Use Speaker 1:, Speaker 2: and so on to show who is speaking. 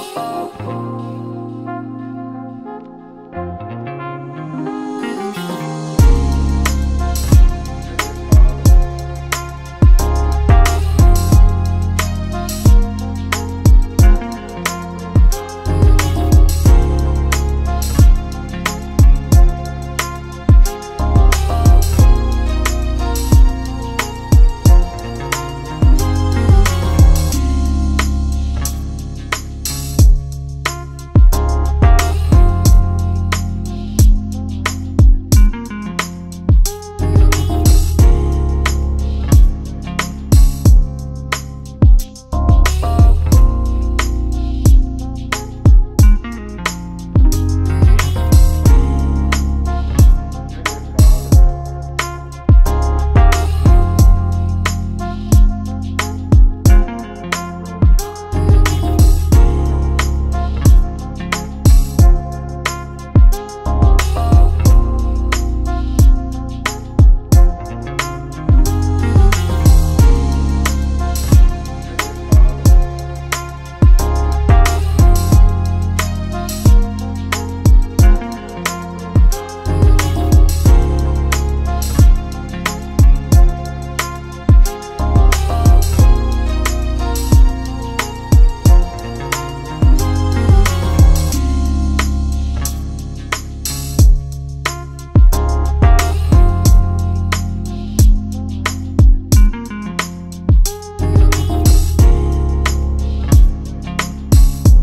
Speaker 1: Oh, oh, oh.